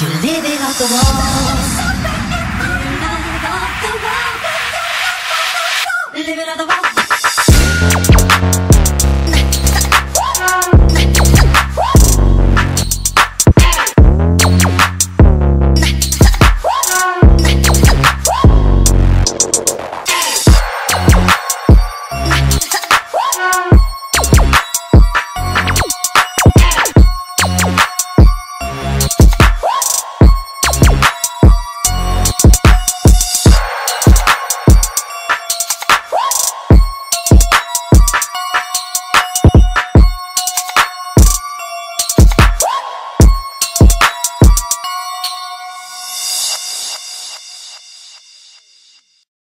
you're living off the. Living on the wall.